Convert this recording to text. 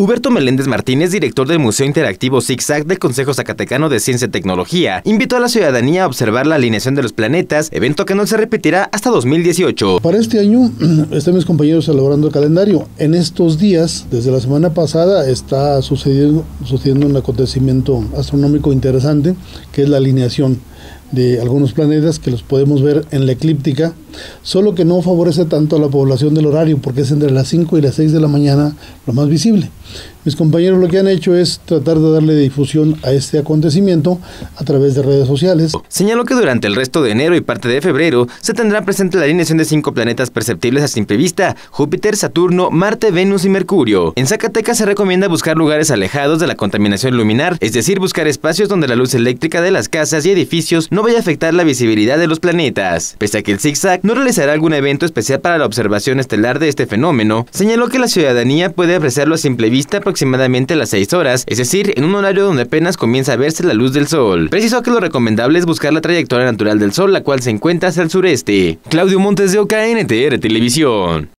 Huberto Meléndez Martínez, director del Museo Interactivo ZigZag del Consejo Zacatecano de Ciencia y Tecnología, invitó a la ciudadanía a observar la alineación de los planetas, evento que no se repetirá hasta 2018. Para este año están mis compañeros elaborando el calendario. En estos días, desde la semana pasada, está sucediendo, sucediendo un acontecimiento astronómico interesante, que es la alineación de algunos planetas que los podemos ver en la eclíptica, solo que no favorece tanto a la población del horario porque es entre las 5 y las 6 de la mañana lo más visible. Mis compañeros lo que han hecho es tratar de darle difusión a este acontecimiento a través de redes sociales. Señaló que durante el resto de enero y parte de febrero se tendrá presente la alineación de cinco planetas perceptibles a simple vista, Júpiter, Saturno, Marte, Venus y Mercurio. En Zacatecas se recomienda buscar lugares alejados de la contaminación luminar, es decir, buscar espacios donde la luz eléctrica de las casas y edificios no vaya a afectar la visibilidad de los planetas. Pese a que el ZigZag no realizará algún evento especial para la observación estelar de este fenómeno, señaló que la ciudadanía puede apreciarlo a simple vista aproximadamente a las 6 horas, es decir, en un horario donde apenas comienza a verse la luz del sol. Precisó que lo recomendable es buscar la trayectoria natural del sol, la cual se encuentra hacia el sureste. Claudio Montes de Oca, NTR Televisión.